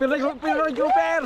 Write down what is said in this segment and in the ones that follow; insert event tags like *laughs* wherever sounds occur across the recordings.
Grouper na, grouper na, grouper!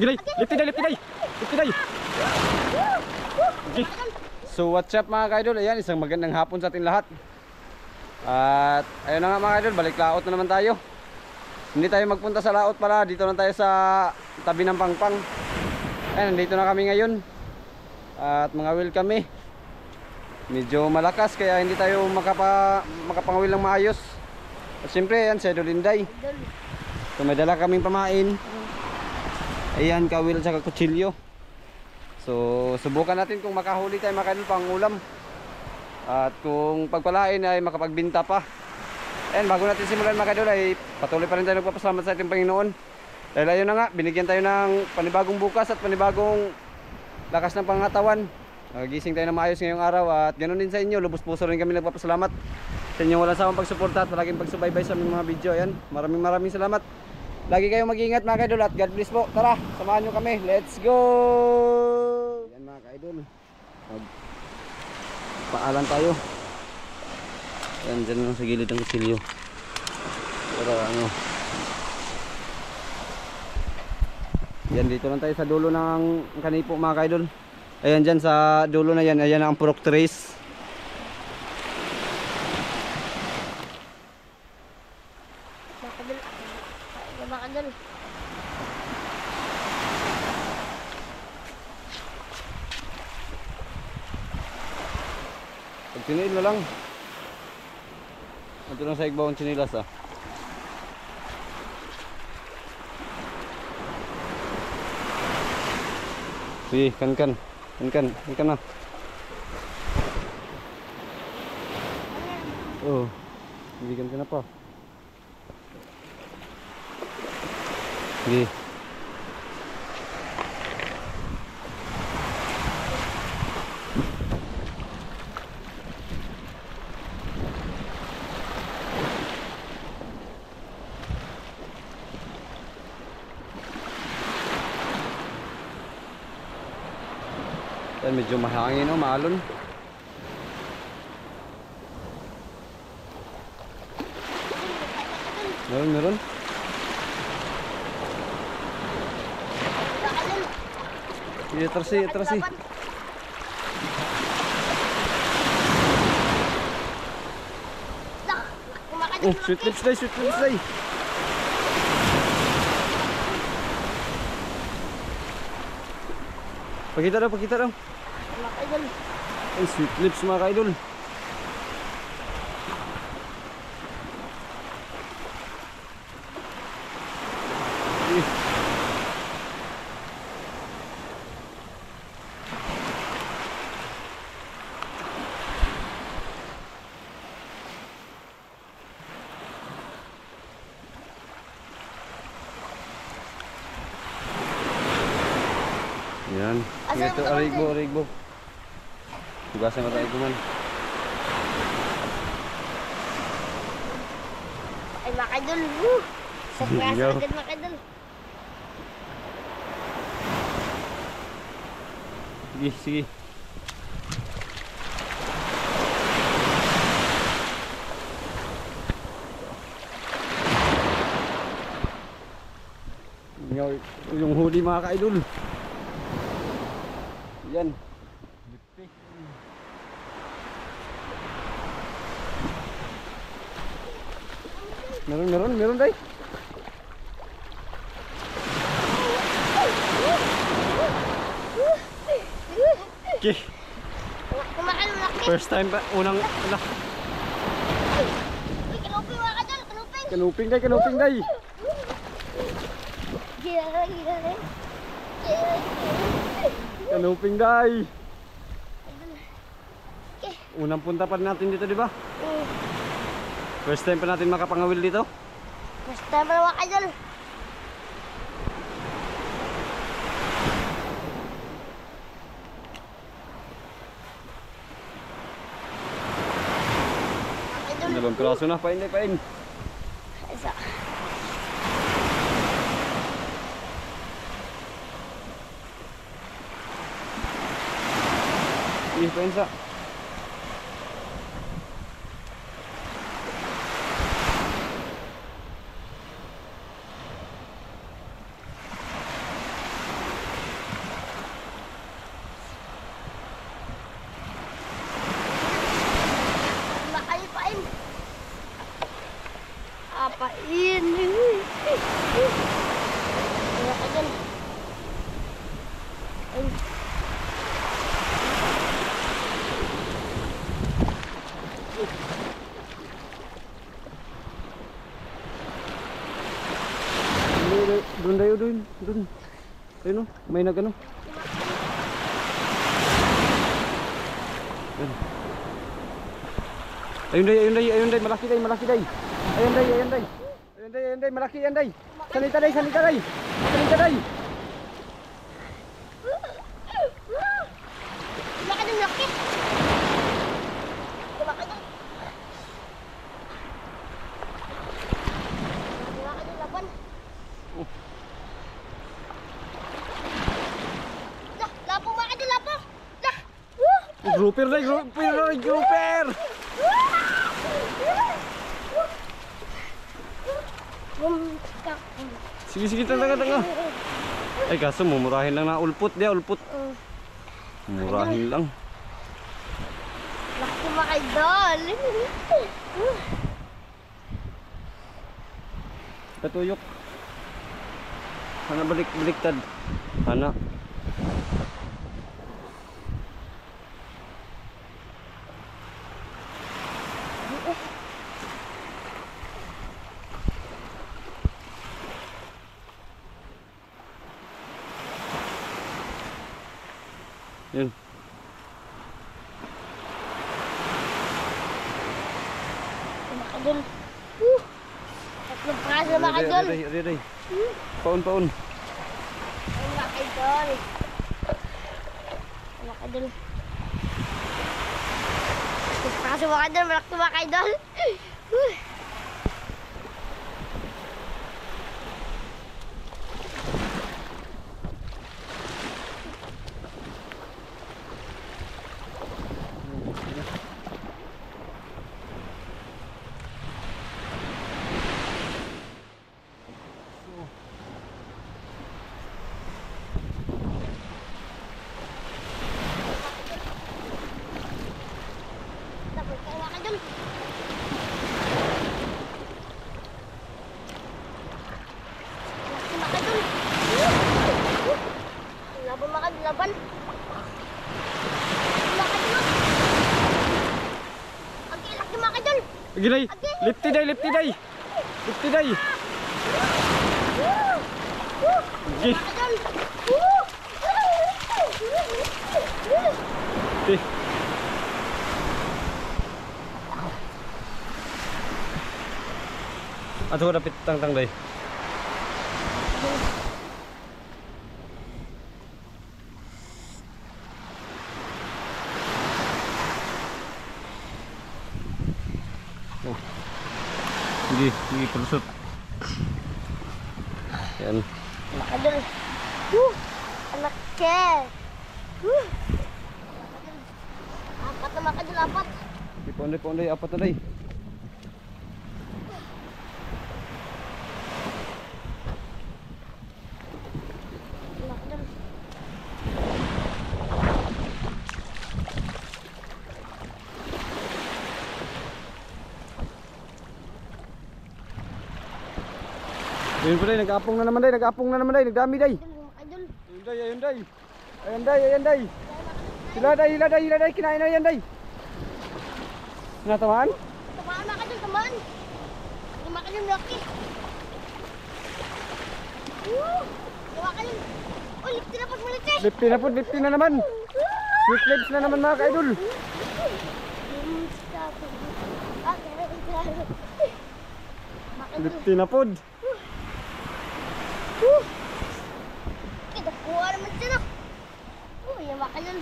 Gilay, lipti day, lipti day! So what's up mga kaidol? Ayan, isang magandang hapon sa ating lahat. At ayun na nga mga kaidol, balik laot na naman tayo. Hindi tayo magpunta sa laot pala, dito na tayo sa tabi ng pangpang. Ayan, nandito na kami ngayon. At mga wheel kami. Medyo malakas kaya hindi tayo makapa, makapangawil ng maayos. At siyempre, ayan, si Idol Inday. So may dala kaming pamain. Ayan, kawil sa kutsilyo. So, subukan natin kung makahuli tayo makain pang ulam. At kung pagpalain ay makapagbinta pa. Ayan, bago natin simulan mga ay patuloy pa rin tayo nagpapasalamat sa ating Panginoon. Dahil ayun na nga, binigyan tayo ng panibagong bukas at panibagong lakas ng pangatawan. Nagising tayo na maayos ngayong araw at ganoon din sa inyo. Lubos puso rin kami nagpapasalamat sa inyong walang sawang pagsuporta at palaging pagsubaybay sa aming mga video. Ayan, maraming maraming salamat. Lagi kayong mag-ingat mga kaidol at God bless po. Tara, samahan nyo kami. Let's go! Yan mga kaidol. Paalan tayo. Yan, dyan lang sa gilid ng kutsilyo. Para ano. Yan, dito lang tayo sa dulo ng kanipo mga kaidol. Ayan dyan sa dulo na yan. Ayan ang purok trace. Dun. Pag na lang. Ito lang sa igbaw ang ah. Sige, kan kan. Kan kan. Kan kan na. Oh. Hindi kan ka na pa. Sige. Yan, medyo mahangin o, maalon. Meron, meron. Laban. Dah, kumakan dun. Oh, sweet lips day, sweet lips day. Pakita daw, pakita daw. Ay, sweet lips mga kaidol. Eh. Yan. Asan Ito, ang arigbo, arigbo. Tugasan mo tayo kuman. Ay, makan dun. Woo. Sa sa agad makan dun. Sige, sige. Yung huli mga ka-idol. Yan. Meron, meron, meron day. Okay. First time pa, unang, ala, kanuping makan dun. Kanuping. kanuping day, kanuping day. Kanuping day. Unang punta pa natin dito, di ba? Mm. First time pa natin makapangawil dito. Ba makan dun? Makan dun. Dalawang piraso na, pain, pain. Isa. Ih, pensa. Makalipain. Apain. Wala ka dyan. Ay. Doon tayo, doon. Doon. Ayun o, may nagano. Ayun. Ayun day, ayun day, ayun day, malaki day, malaki day. Ayun day, ayun day. Ayun day, ayun day, malaki yan day. Salita day, salita day. Salita day. Wala ka dyan, laki. Wala ka dyan. Wala ka dyan, laban. Lah, lapo, wala ka dyan, lapo. Lah. Woo! Grouper day, grouper day, grouper. Sige, sige, tanga, tanga. Ay, kaso mumurahin lang na ulpot dia, ulpot. Uh, Murahin lang. Laki mga idol. Katuyok. Hana balik baliktad. Hana. Idol. Woo! Tatlong praso mga idol. Aray, aray, aray. Paun, paun. Mga idol. Mga idol. Tatlong praso mga idol. Malaki mga idol. Woo! Tapos kayo mga idol. Laki mga idol. Woo! Laban mga idol. Laban. Mga idol. Okay, laki mga idol. Gilay. Lifty day, lifty day. Lifty day. Woo! Woo! Gi. Mga idol. Woo! Woo! Ti. Ato dapat tang tang day. Oh. Sige, palusot. Yan. Mga idol. Woo! Anak ke. Woo! Apat na mga idol, apat. Di ponday, ponday, apat na day. Mga idol. Ayun pa day, nag-apong na naman day, nag-apong na naman day, nagdami day. Ayun day, ayun day. Ayun day, ayun day. Sila day, sila day, sila day, kinain na yan day. Natamaan? Tamaan mga idol, tamaan. Yung mga idol, laki. Woo! Yung mga idol. Oh, lipti na pag malit eh. Lifty na po, lifty na naman. Sweet lips na naman mga ka-idol. Okay. Mga idol. Lifty na po. Woo! Kita kuha naman sila. Oh, yung mga idol.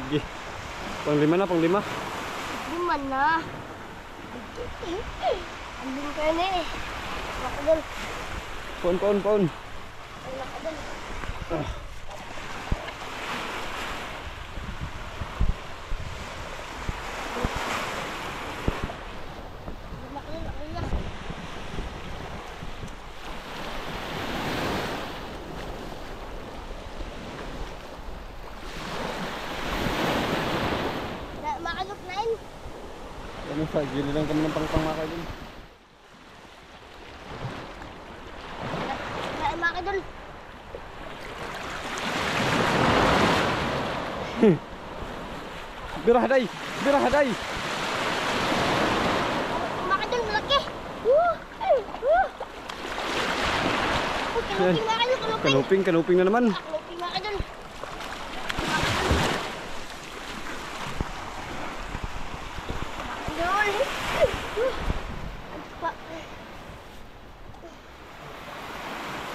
Sige. Pang lima na, pang lima. Lima na. Andun ka na eh. Mga idol. Paun, paun, paun. Ay, mga idol. Sa gilid lang kami ng pangpang mga kaidol. *laughs* Kaya mga kaidol. Birahaday! Birahaday! Mga kaidol, malaki. Woo! Woo! Kanuping kanuping. Na naman. Kanuping kaidol. Mga kaidol. Woo! Pa-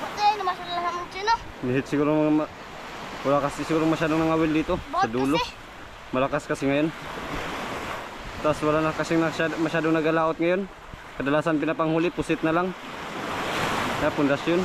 Patay, namasala naman siya, no? Nihit siguro mga ma- wala kasi siguro masyadong nangawil dito sa Bakit dulo. kasi? Malakas kasi ngayon. Tapos wala na kasi masyad- masyadong nagalaot ngayon. Kadalasan pinapanghuli, pusit na lang. Kaya pundasyon.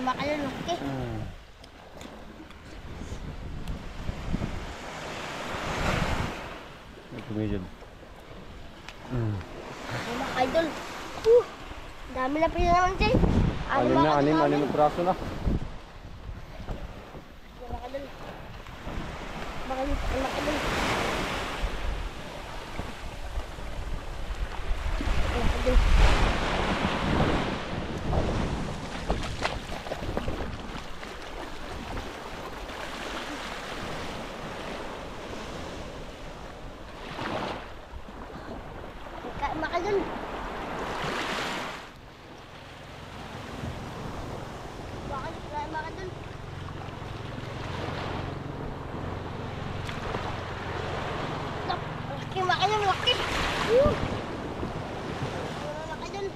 Mga kaidol, malaki. Tumigil. Mga kaidol. Woo! Dami na pila naman siya. Anim na, anim, anim na praso na. Mga kaidol. Mga kaidol. Mga kaidol. Ka- Mga kaidol. Mga kaidol, mga kaidol. Laki mga kaidol, laki. Woo! Wala na kaidol.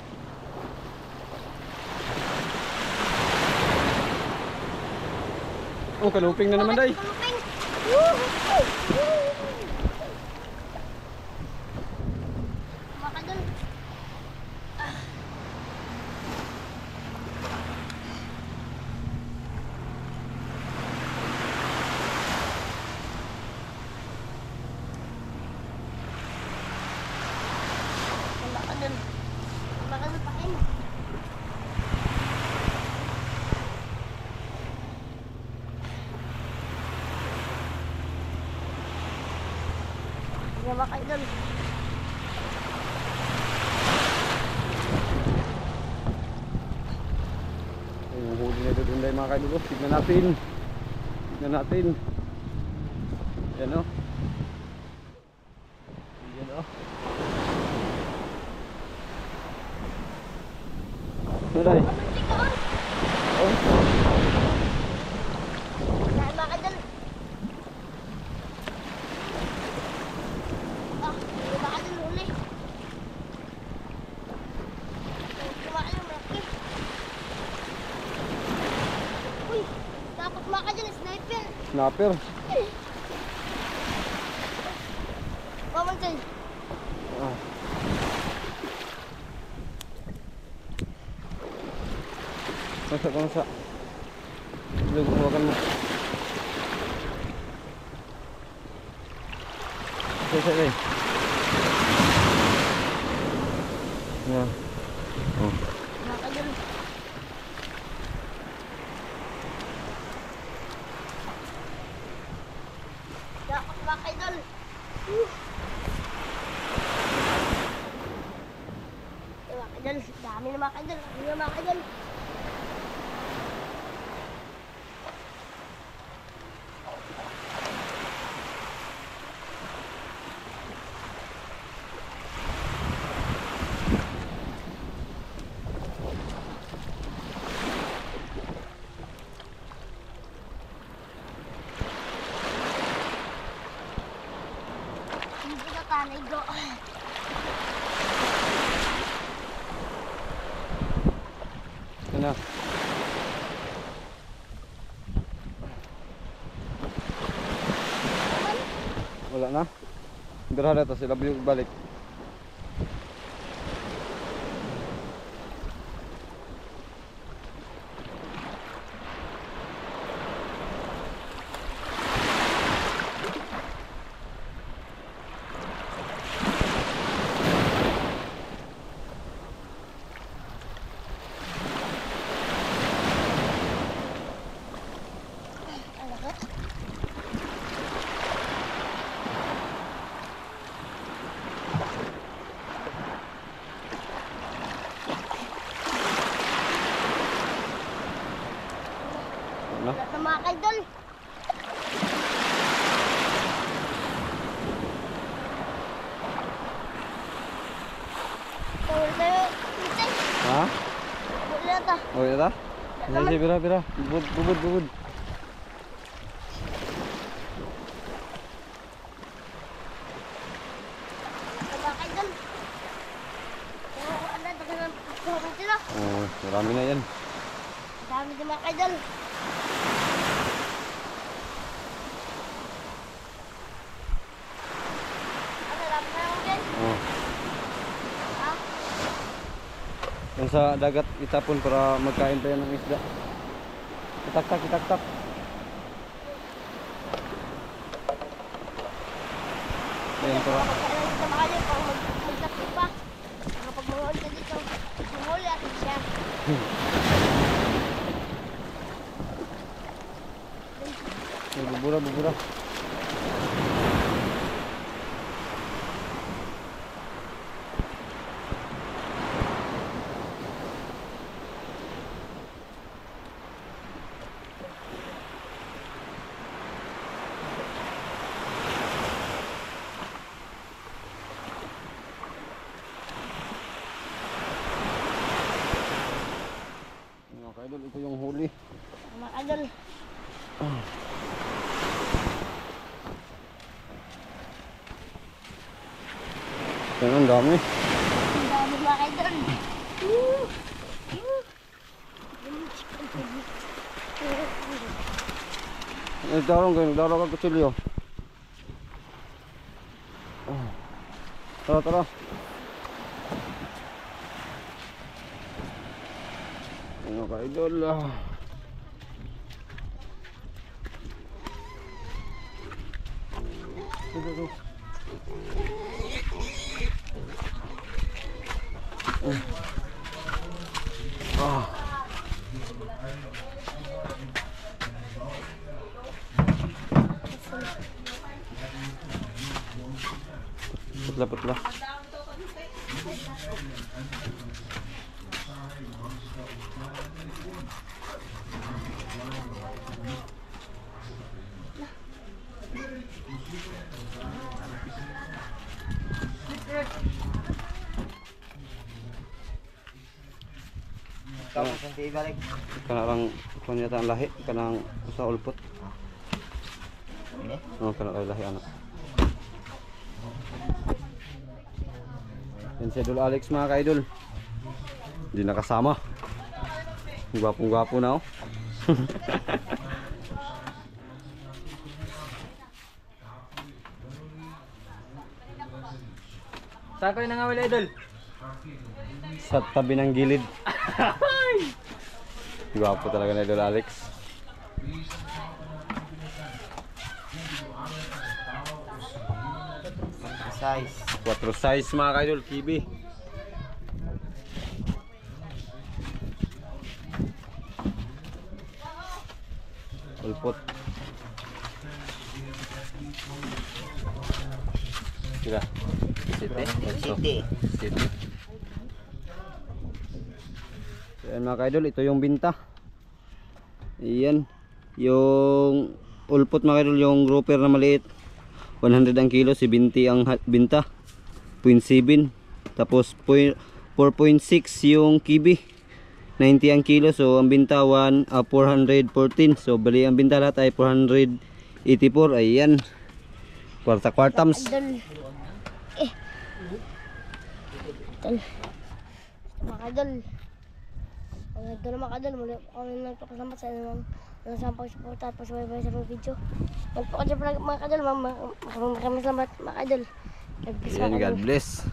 Oh, kanuping na naman day. Kaluping. Yan mga kaidol. Yung huli na doon day mga kaibigan. Tignan natin. Tignan natin. Yan o. Yan o. Ano day? Ano siya Oh. Yan mga kaidol. Ah, yung mga kaidol huli. Yung mga kaidol malaki. Uy, dapat mga kaidol sniper. Snapper. Waman kayo. Ah. Masa ka masa. Lugo hawakan mo. Sige, sige. Yan. Oh. Mga kaidol. Woo. Eh, mga kaidol, dami na mga kaidol. Dami na mga kaidol. Hindi na tanay go. Yan na. Wala na. Birada to sila balik balik. Ano ka? Ano? Lahat ng mga kaidol. Tawag tayo. Minsan. Ha? Wala ta. Oh, ita? Sige, sige, bira, bira. Bubud, bubud, bubud. Sa dagat itapon para magkain tayo ng isda. Itaktak, itaktak. Yan para. Mga kaidol. Yan, ang dami. Ang dami mga kaidol. Nagdarong kayo, nagdarong ka kutsilyo. Oh. Tara, tara. Ano ka, idol? ah. Ito, ito. Ah. Putla, putla. Tapos ang balik. Kanarang kung yata ang lahi, kanang sa ulpot. Ini? Oo, kanang ay lahi anak. Yan si Idol Alex mga ka-idol. Hindi nakasama. Gwapong gwapo na oh. Saan kayo nangawil idol? Sa tabi ng gilid. *laughs* Gwapo talaga na Idol Alex. Size. 4 size mga ka-idol, kibi. Ulpot. Sila. City. Ito. City. City. So, Ayan mga ka-idol, ito yung binta. Ayan. Yung ulpot mga ka-idol, yung grouper na maliit. 100 ang kilo, 70 ang ha- binta. 0.7. Tapos point- 4.6 yung kibi. 90 ang kilo, so ang binta 1, ah, 414. So bali ang binta lahat ay 484. Ayan. Kwarta-kwartams. Idol. Eh. Idol. Idol. Mga idol mga idol. Muli po kami nagpapasalamat sa inyo. Ano sa pagsuporta at pasubaybay sa mga video. Magpo ka dyan pala mga idol. Maraming salamat mga kami. God bless.